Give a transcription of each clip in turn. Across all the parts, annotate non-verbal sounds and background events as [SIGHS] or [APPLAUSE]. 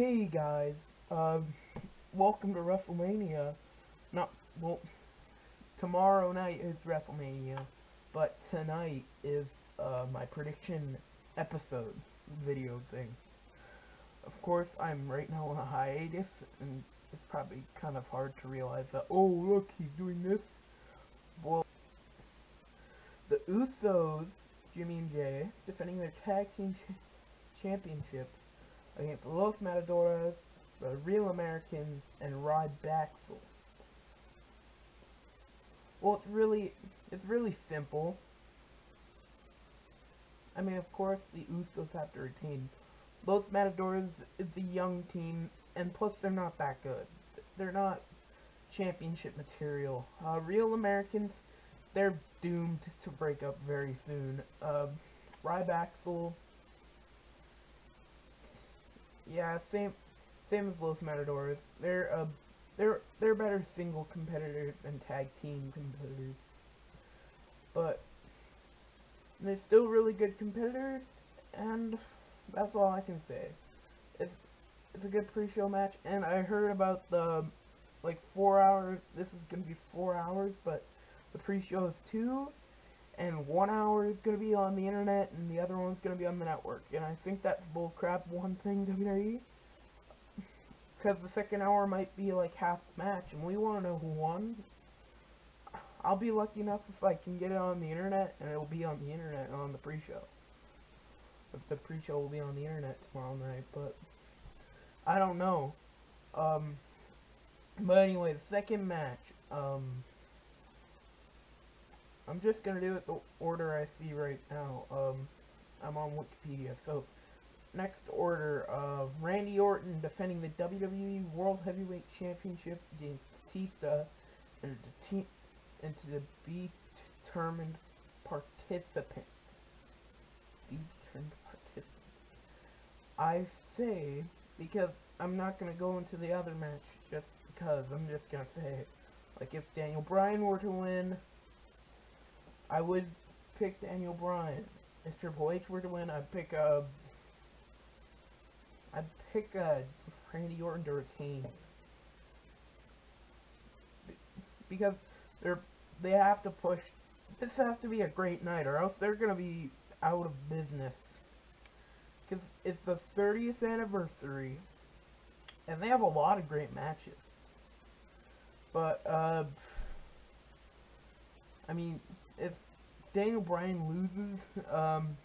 Hey guys, um, welcome to WrestleMania. Not, well, tomorrow night is WrestleMania, but tonight is, uh, my prediction episode video thing. Of course, I'm right now on a hiatus, and it's probably kind of hard to realize that, oh look, he's doing this. Well, the Usos, Jimmy and Jey, defending their tag team ch championships against Los Matadores, the Real Americans, and RybAxel. Well, it's really, it's really simple. I mean, of course, the Usos have to retain. Los Matadores is a young team, and plus they're not that good. They're not championship material. Uh, Real Americans, they're doomed to break up very soon. Uh, RybAxel, yeah, same, same as Los Matadores. They're a they're they're better single competitors than tag team competitors, but they're still really good competitors, and that's all I can say. It's it's a good pre-show match, and I heard about the like four hours. This is gonna be four hours, but the pre-show is two, and one hour is gonna be on the internet, and the other one's gonna be on the network. And I think that's bullcrap. One thing WWE, because the second hour might be like half the match, and we want to know who won. I'll be lucky enough if I can get it on the internet, and it'll be on the internet on the pre-show. If the pre-show will be on the internet tomorrow night, but I don't know. Um, but anyway, the second match. Um, I'm just gonna do it the order I see right now. Um, I'm on Wikipedia. So, next order of Randy Orton defending the WWE World Heavyweight Championship against Batista and to, te and to be determined participant. Be determined participant. I say because I'm not gonna go into the other match just because I'm just gonna say like if Daniel Bryan were to win I would pick Daniel Bryan. If Triple H were to win, I'd pick uh I'd pick uh Randy Orton to retain. Because they're they have to push this has to be a great night or else they're gonna be out of business. Cause it's the 30th anniversary and they have a lot of great matches. But uh I mean if Daniel Bryan loses, um,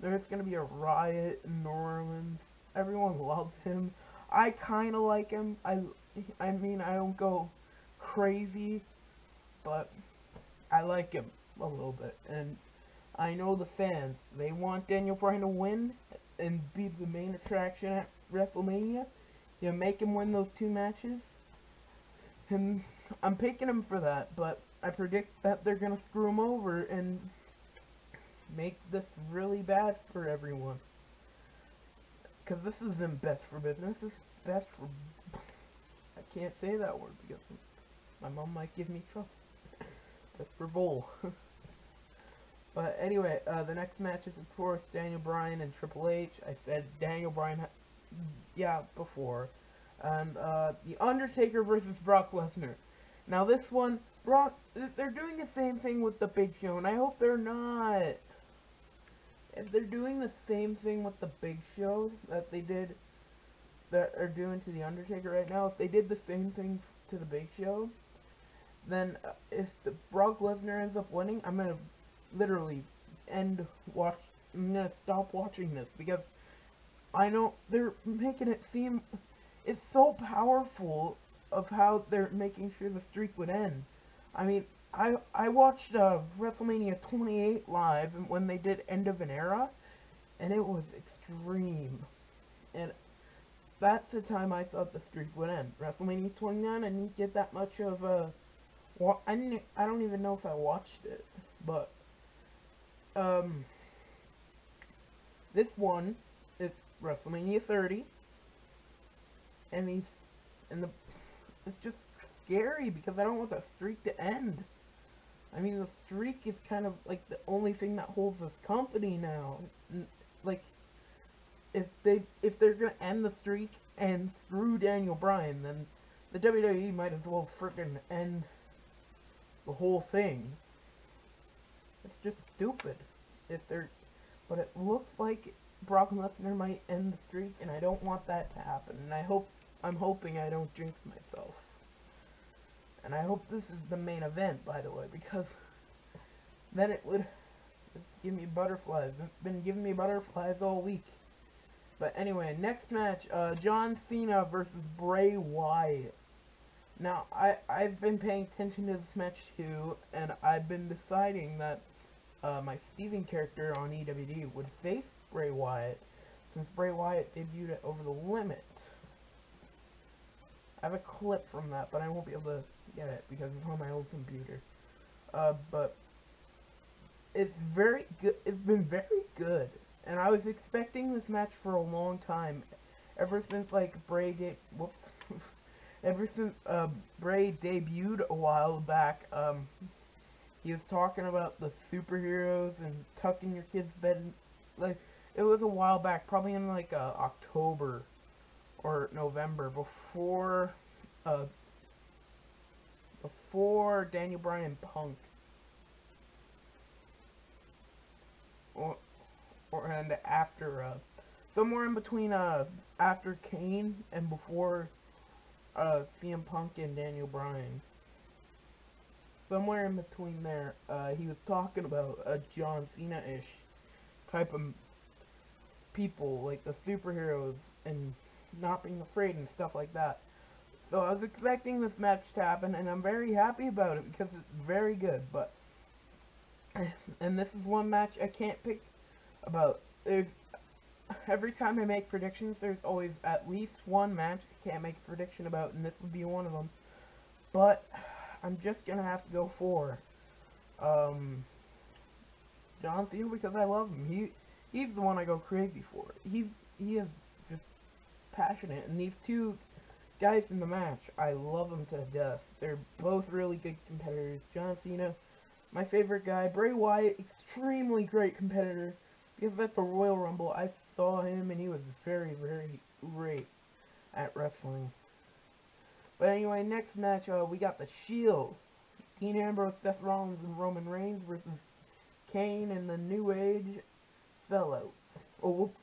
there's gonna be a riot in New Orleans. Everyone loves him. I kind of like him. I, I mean, I don't go crazy, but I like him a little bit. And I know the fans, they want Daniel Bryan to win and be the main attraction at WrestleMania. You know, make him win those two matches. And I'm picking him for that, but I predict that they're gonna screw him over and make this really bad for everyone. Cause this isn't best for business, this is best for... I can't say that word because my mom might give me trouble. Best for bowl. [LAUGHS] but anyway, uh, the next match is of course Daniel Bryan and Triple H. I said Daniel Bryan, yeah, before. And uh, The Undertaker versus Brock Lesnar. Now this one, Brock, they're doing the same thing with the Big Show, and I hope they're not. If they're doing the same thing with the Big Show that they did, that are doing to the Undertaker right now, if they did the same thing to the Big Show, then uh, if the Brock Lesnar ends up winning, I'm gonna literally end watch. I'm gonna stop watching this because I know they're making it seem it's so powerful of how they're making sure the streak would end. I mean, I I watched uh, WrestleMania 28 live when they did End of an Era, and it was extreme. And that's the time I thought the streak would end. WrestleMania 29, I didn't get that much of a. Well, I didn't. I don't even know if I watched it, but um, this one is WrestleMania 30, and these and the it's just scary because I don't want the streak to end. I mean, the streak is kind of like the only thing that holds us company now. Like, if they if they're gonna end the streak and screw Daniel Bryan, then the WWE might as well freaking end the whole thing. It's just stupid. If they're, but it looks like Brock Lesnar might end the streak, and I don't want that to happen. And I hope I'm hoping I don't jinx myself. And I hope this is the main event, by the way, because then it would give me butterflies. It's been giving me butterflies all week. But anyway, next match, uh, John Cena versus Bray Wyatt. Now, I, I've been paying attention to this match too, and I've been deciding that uh, my Steven character on EWD would face Bray Wyatt, since Bray Wyatt debuted at Over the Limit. I have a clip from that, but I won't be able to get it because it's on my old computer. Uh, but it's very good. It's been very good, and I was expecting this match for a long time, ever since like Bray de whoops, [LAUGHS] ever since uh, Bray debuted a while back. Um, he was talking about the superheroes and tucking your kid's bed. Like it was a while back, probably in like uh, October or November before uh, before Daniel Bryan and Punk. Or, or and after uh, somewhere in between uh after Kane and before uh CM Punk and Daniel Bryan. Somewhere in between there uh he was talking about a John Cena-ish type of people like the superheroes and not being afraid and stuff like that so I was expecting this match to happen and I'm very happy about it because it's very good but [SIGHS] and this is one match I can't pick about. There's, every time I make predictions, there's always at least one match I can't make a prediction about, and this would be one of them. But [SIGHS] I'm just gonna have to go for um, John Cena because I love him. He he's the one I go crazy for. He's he is passionate, and these two guys in the match, I love them to death. They're both really good competitors. John Cena my favorite guy, Bray Wyatt, extremely great competitor. Because at the Royal Rumble, I saw him and he was very, very great at wrestling. But anyway, next match, uh, we got The Shield. Dean Ambrose, Seth Rollins, and Roman Reigns versus Kane and the New Age Fellows. Oh, whoops,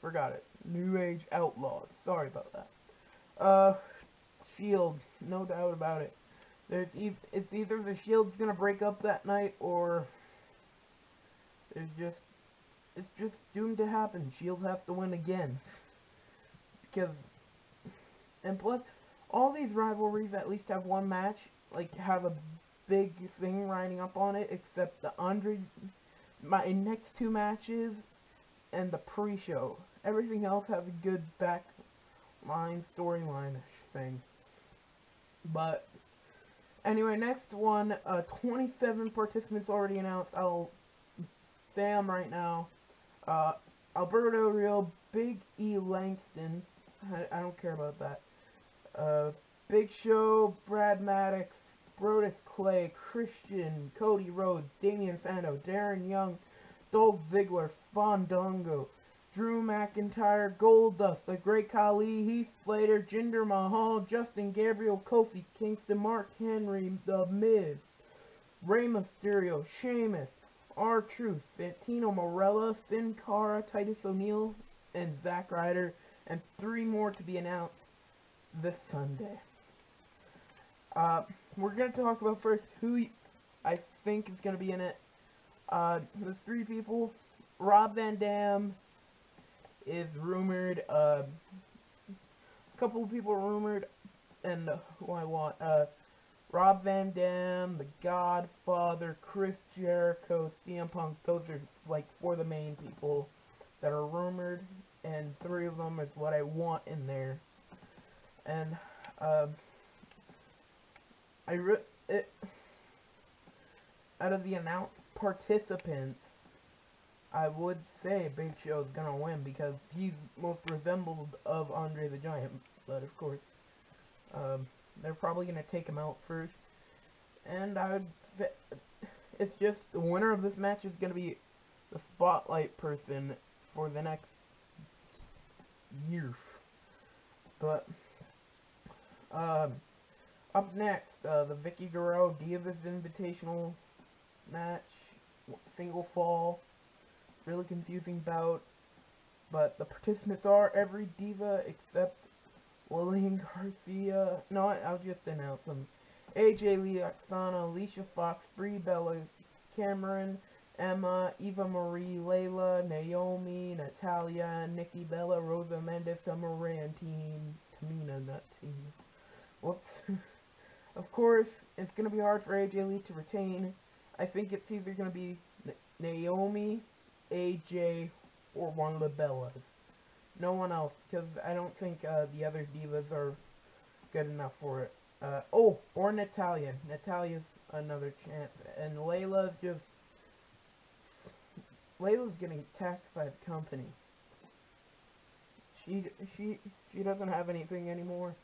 forgot it. New Age Outlaws. Sorry about that. Uh, Shield, no doubt about it. There's e it's either the shield's gonna break up that night or there's just it's just doomed to happen. Shield have to win again. Because and plus all these rivalries at least have one match, like have a big thing riding up on it, except the Andre my next two matches and the pre-show. Everything else has a good back line storyline thing. But Anyway, next one, uh, 27 participants already announced. I'll say them right now. Uh, Alberto Rio, Big E Langston. I, I don't care about that. Uh, Big Show, Brad Maddox, Brodus Clay, Christian, Cody Rhodes, Damien Sandow, Darren Young, Dolph Ziggler, Fandango, Drew McIntyre, Goldust, The Great Khali, Heath Slater, Jinder Mahal, Justin Gabriel, Kofi Kingston, Mark Henry, The Miz, Rey Mysterio, Sheamus, R-Truth, Santino Marella, Sin Cara, Titus O'Neil, and Zack Ryder, and three more to be announced this Sunday. Uh, we're going to talk about first who I think is going to be in it. Uh, three people. Rob Van Dam, is rumored. Uh, a couple people rumored, and who I want. Uh, Rob Van Dam, The Godfather, Chris Jericho, CM Punk. Those are like four of the main people that are rumored, and three of them is what I want in there. And uh, I re it out of the announced participants, I would say Big Show is gonna win because he's most resembled of Andre the Giant, but of course, um, they're probably gonna take him out first. And I would it's just the winner of this match is gonna be the spotlight person for the next year. But, um, up next, uh, the Vickie Guerrero Divas Invitational match, single fall, really confusing bout, but the participants are every diva except Lillian Garcia, no, I'll just announce them, AJ Lee, Aksana, Alicia Fox, Brie Bella, Cameron, Emma, Eva Marie, Layla, Naomi, Natalya, Nikki Bella, Rosa Mendes, Summer Team Tamina, not Team. Whoops. [LAUGHS] of course, it's going to be hard for AJ Lee to retain. I think it's either going to be Naomi, AJ, or one of the Bellas. No one else, because I don't think uh, the other divas are good enough for it. Uh, oh, or Natalya. Natalya's another chance. And Layla's just... Layla's getting taxed by the company. She, she, she doesn't have anything anymore,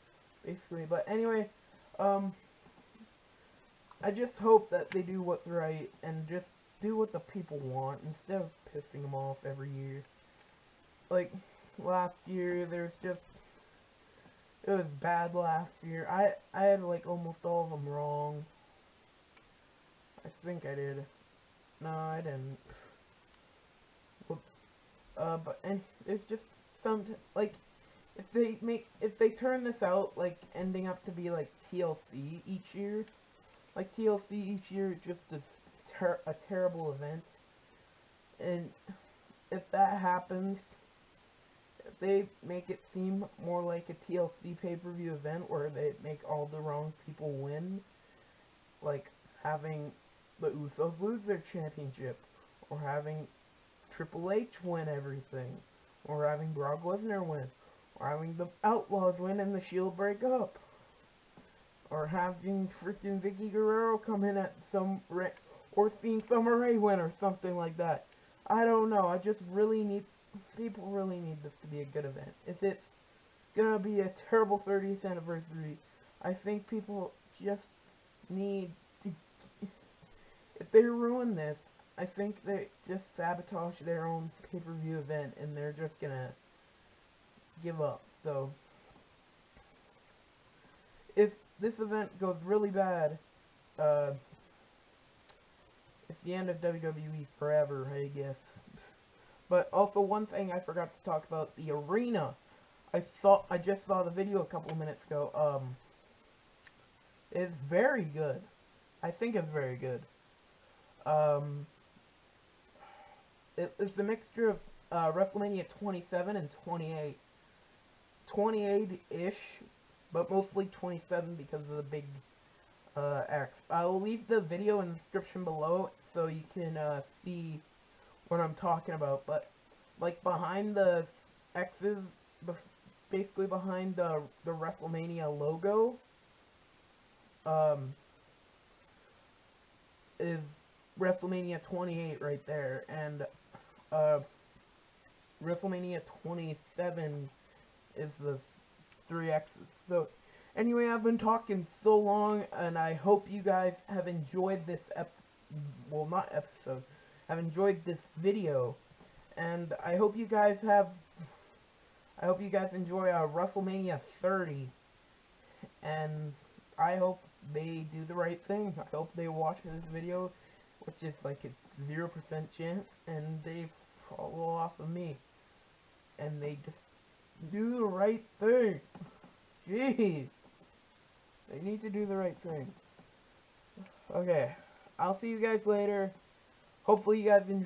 basically. But anyway, um, I just hope that they do what's right and just do what the people want instead of pissing them off every year. Like, last year, there's just it was bad last year. I I had like almost all of them wrong. I think I did. No, I didn't. Whoops. Uh, but and it's just some like if they make if they turn this out like ending up to be like TLC each year, like TLC each year just a ter a terrible event, and if that happens, if they make it seem more like a TLC pay-per-view event where they make all the wrong people win, like having the Usos lose their championship, or having Triple H win everything, or having Brock Lesnar win, or having the Outlaws win and the Shield break up, or having freaking Vickie Guerrero come in at some, or seeing Summer Rae win or something like that. I don't know, I just really need people really need this to be a good event. If it's gonna be a terrible 30th anniversary, I think people just need to. If they ruin this, I think they just sabotage their own pay-per-view event and they're just gonna give up. So, if this event goes really bad, uh, it's the end of WWE forever, I guess. But also one thing I forgot to talk about, the arena. I saw I just saw the video a couple minutes ago. Um it's very good. I think it's very good. Um it, it's the mixture of uh, WrestleMania 27 and 28. 28-ish, but mostly 27 because of the big uh, X. I will leave the video in the description below so you can uh, see what I'm talking about, but like behind the X's, basically behind the the WrestleMania logo, um, is WrestleMania 28 right there, and uh, WrestleMania 27 is the three X's. So, anyway, I've been talking so long, and I hope you guys have enjoyed this ep- well, not episode, have enjoyed this video. And I hope you guys have, I hope you guys enjoy uh, WrestleMania 30. And I hope they do the right thing. I hope they watch this video, which is like a 0% chance, and they follow off of me. And they just do the right thing. Jeez. They need to do the right thing. Okay. I'll see you guys later. Hopefully you guys enjoy.